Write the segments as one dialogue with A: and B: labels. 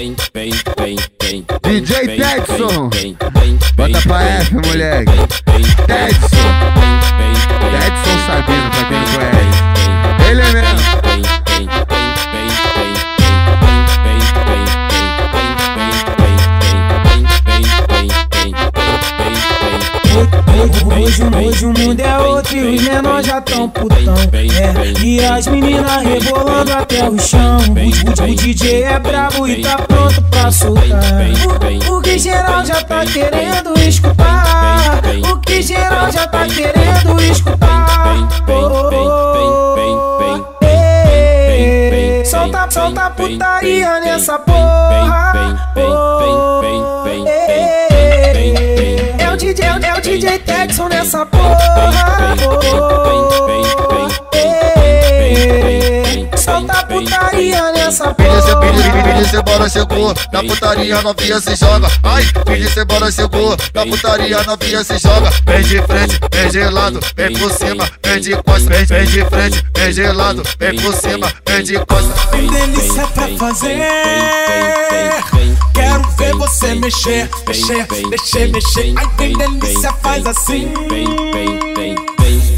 A: DJ Tedson, bota pra F, moleque.
B: Hoje, hoje o mundo é outro e os menores já tão putão. É, e as meninas rebolando até o chão. O, o, o DJ é brabo e tá pronto pra soltar. O, o que geral já tá querendo escutar. O que geral já tá querendo escutar. Oh, oh, oh, Solta, solta putaria nessa porra. Oh, é DJ Texon nessa porra. Oh, Solta putaria nessa porra.
C: filho, cebola chegou, na putaria novinha se joga. Ai, filho, cebola chegou, na putaria novinha se joga. Vem de frente, vem de lado, vem por cima, vem de costa. Vem, vem de frente, vem de lado, vem por cima, vem de costa.
D: Delícia pra fazer. Quero ver você mexer, mexer, mexer, mexer. Ai, tem delícia, faz assim.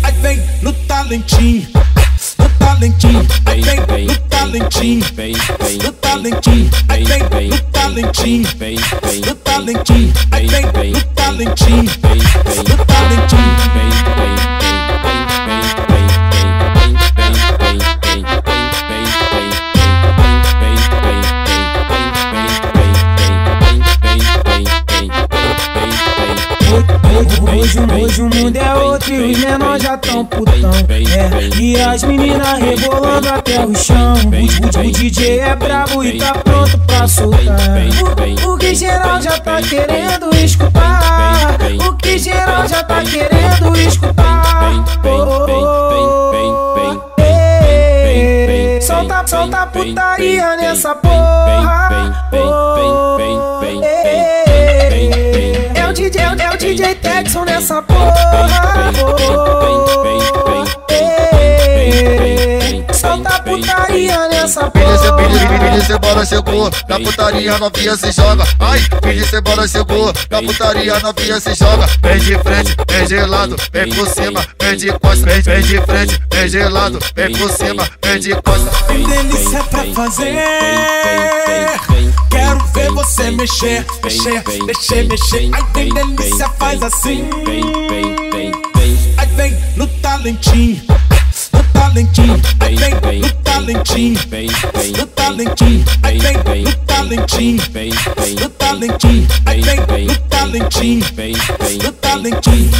D: Ai, vem no talentinho, no talentinho. Ai, vem no talentinho, no talentinho. Ai, vem no talentinho, no talentinho. Ai, vem no talentinho.
B: Mundo é outro e os menores já tão putão. É, e as meninas rebolando até o chão. O, o- o DJ é brabo e tá pronto pra soltar. O, o que geral já tá querendo escutar. O que geral já tá querendo escutar. Oh, oh, oh, ei, Solta, solta putaria nessa porra. Oh, ei, É o DJ, é o DJ Texon nessa porra. Nessa porra.
C: filho, cebola chegou, na putaria novinha se joga. Ai, filho, cebola chegou, na putaria novinha se joga. Vem de frente, vem de lado, vem por cima, vem de costa. Vem, vem de frente, vem de lado, vem por cima, vem de costa.
D: Tem delícia pra fazer. Quero ver você mexer, mexer, mexer, mexer. Ai, tem delícia, faz assim. Talentinho, no talentinho. Ai, vem no talentinho, no talentinho. Ai, vem no talentinho, no talentinho. Ai, vem no talentinho, no talentinho.